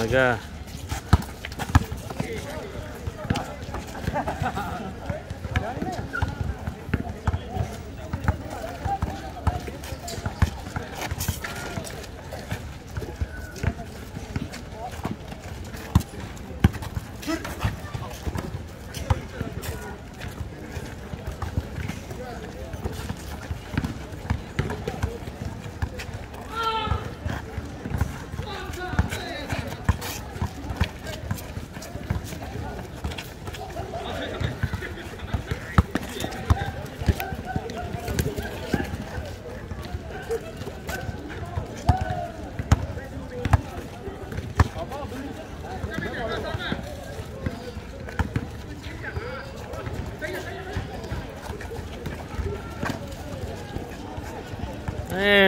my god.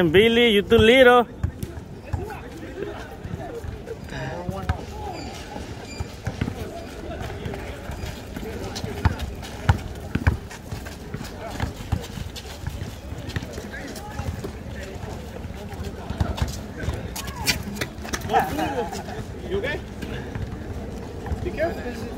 Man, Billy, you too little. You okay? Be careful.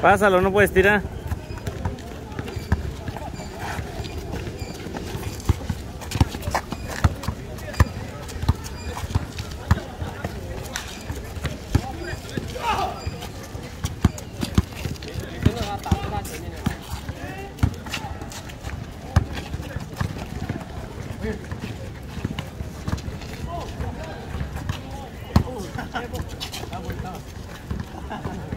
Pásalo, no puedes tirar.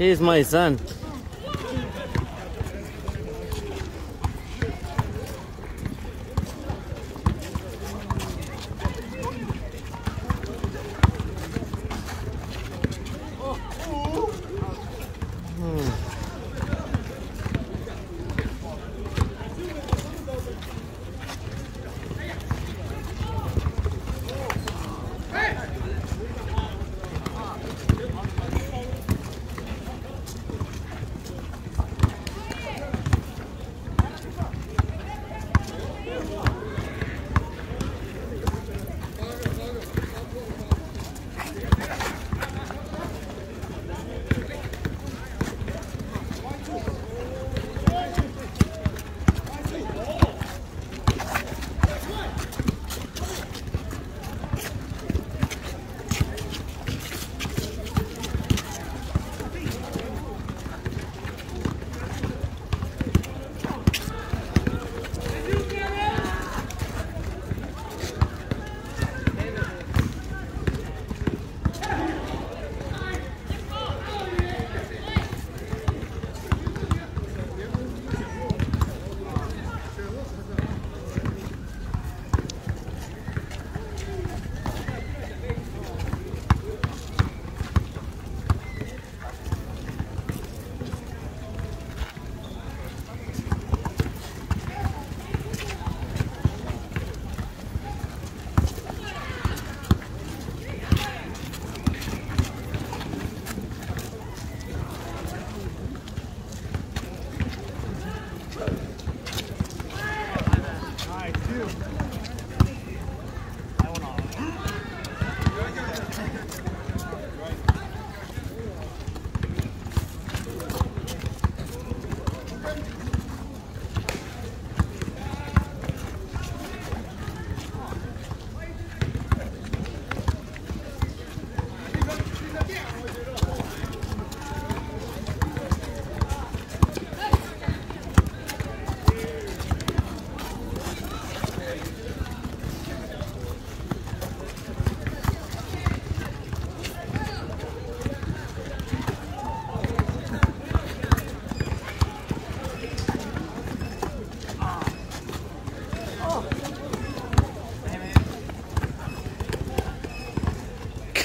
He's my son.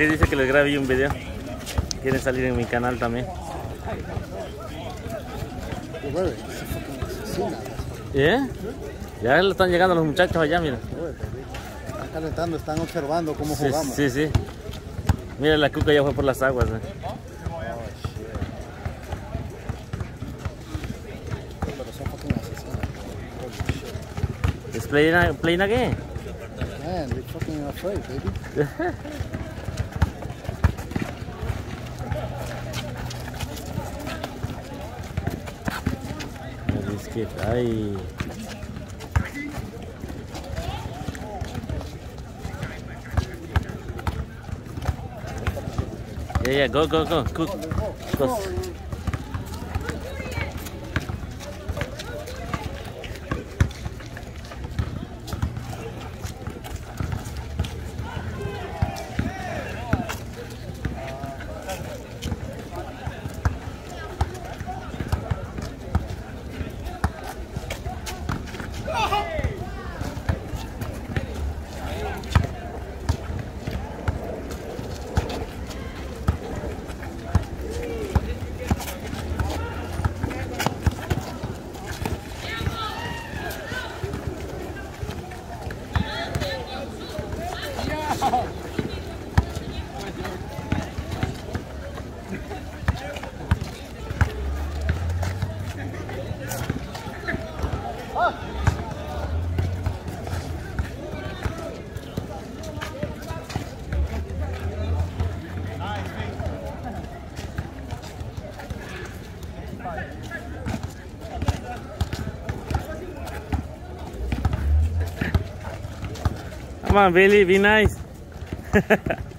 Sí, dice que les grabé un video. Quieren salir en mi canal también. ¿Eh? Ya le están llegando los muchachos allá, mira. Están calentando, están observando cómo Sí, jugamos. sí, sí. Mira, la cuca ya fue por las aguas. eh. It's playing, playing again. Man, they're fucking afraid, baby. Kid, ay. Yeah, yeah, go, go, go. Cook. Go. On, Billy, be nice.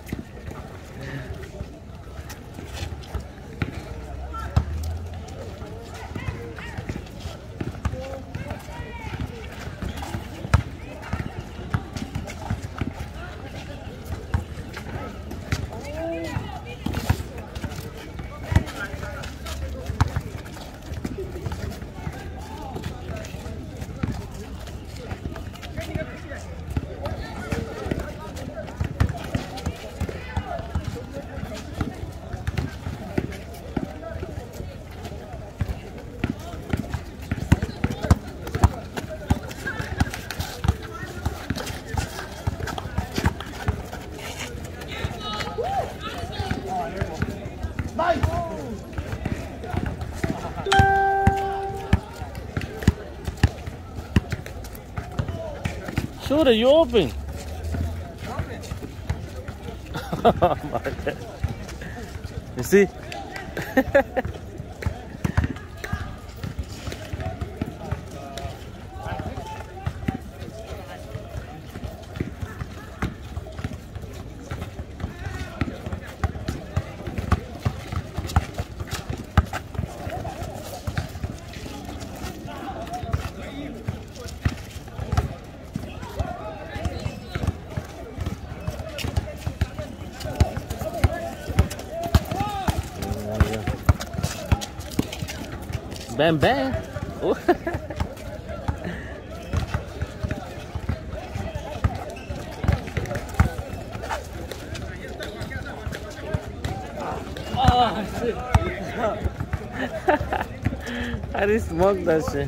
Shooter, you open. oh my God. You see? Bam bam. Oh. Shit. I just smoked that shit.